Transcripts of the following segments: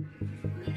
Yeah.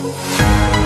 Música